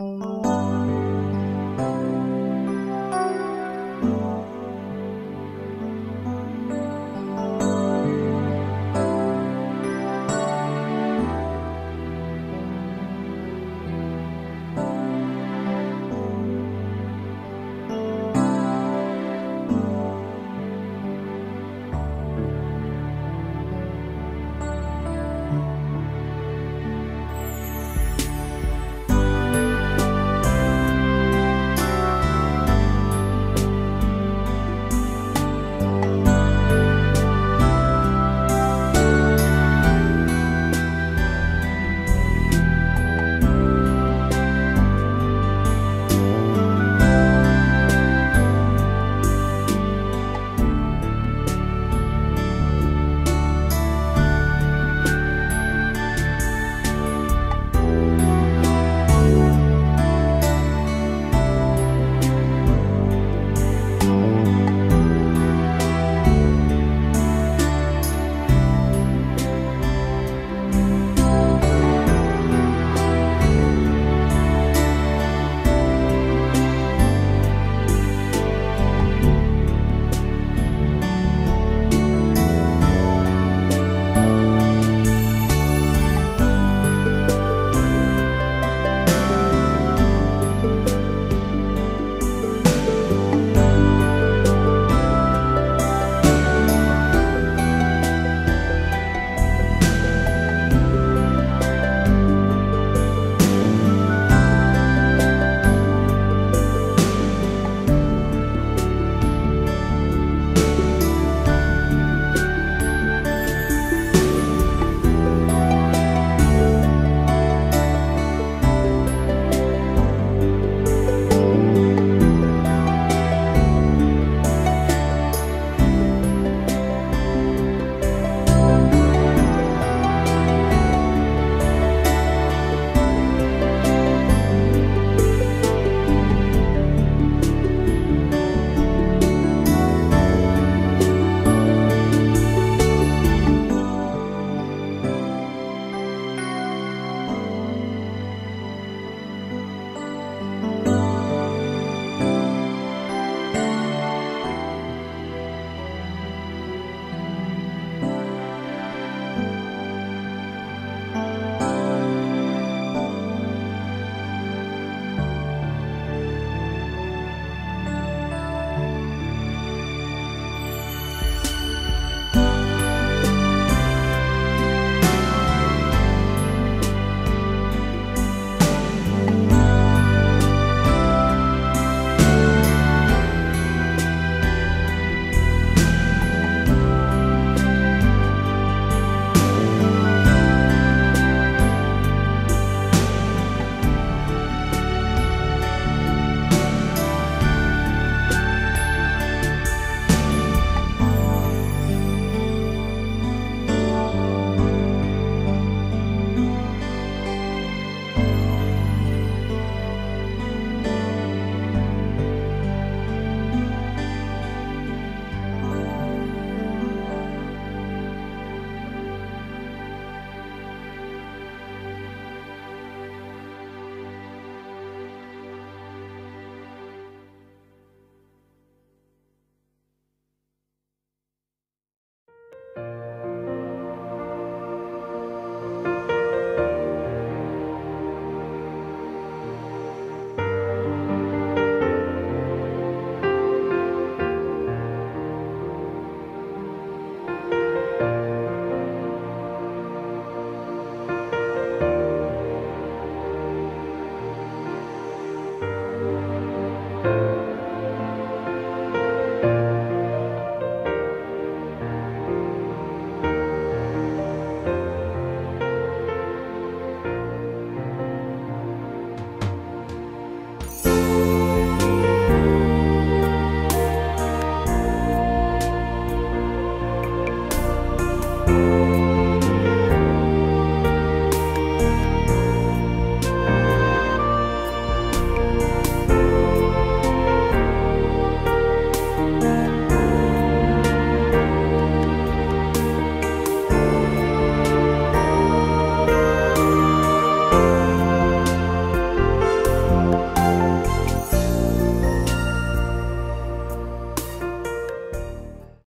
Oh.